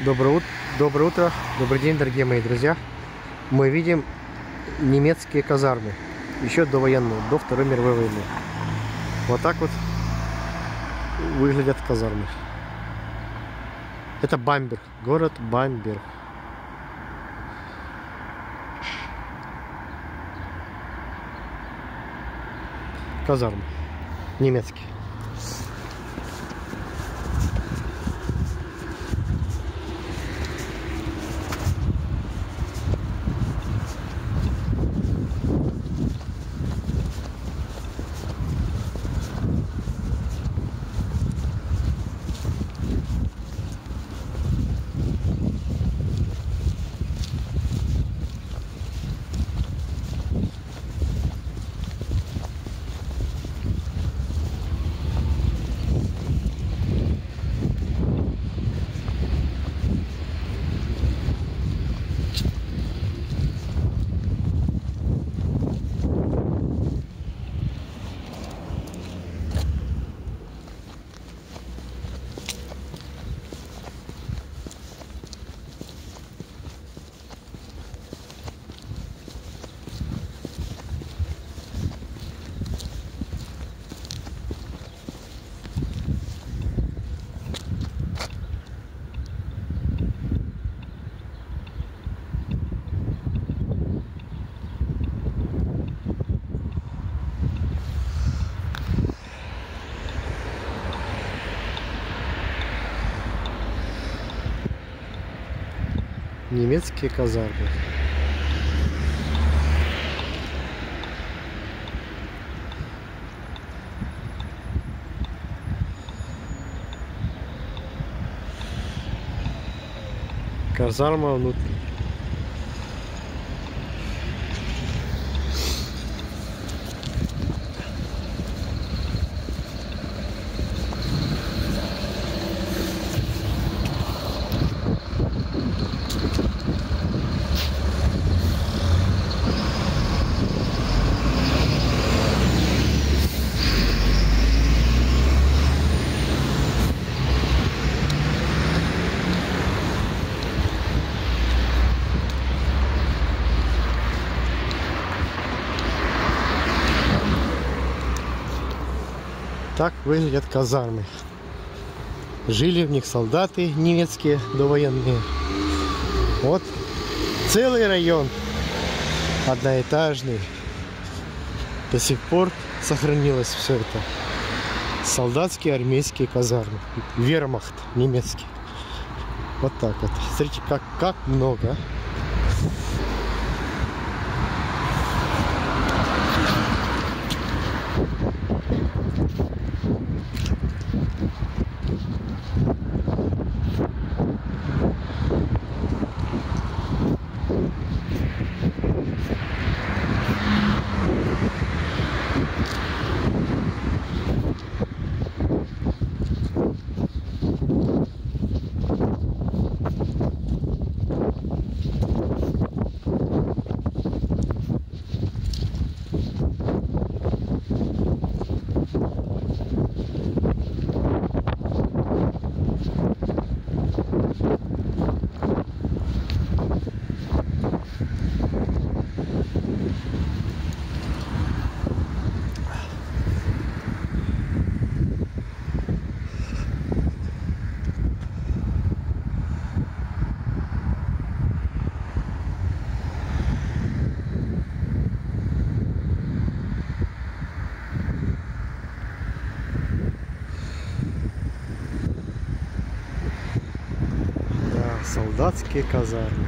Доброе, ут- доброе утро, добрый день, дорогие мои друзья. Мы видим немецкие казармы, еще довоенные, до Второй мировой войны. Вот так вот выглядят казармы. Это Бамберг, город Бамберг. Казармы немецкие. Немецкие казармы. Казарма внутри. Так выглядят казармы. Жили в них солдаты немецкие довоенные. Вот целый район одноэтажный. До сих пор сохранилось все это. Солдатские армейские казармы. Вермахт немецкий. Вот так вот. Смотрите, как, как много. Солдатские казармы.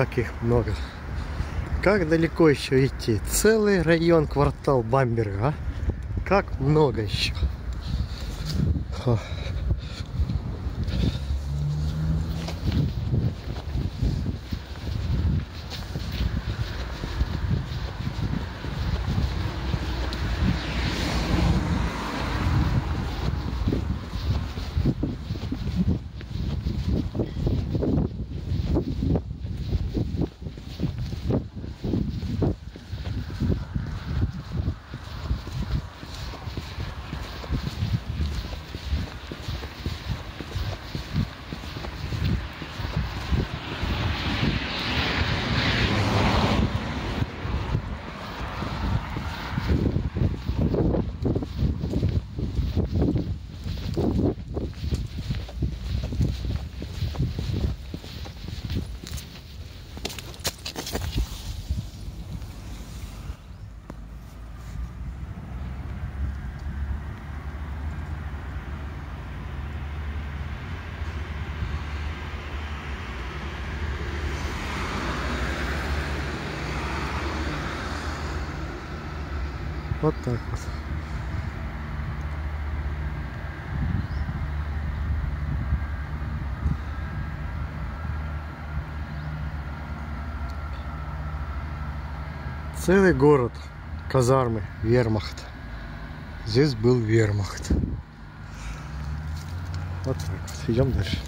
Как их много. Как далеко еще идти? Целый район, квартал Бамберга, а? Как много еще. Ха. Вот так вот. Целый город, казармы, вермахт. Здесь был вермахт. Вот так вот. Идем дальше.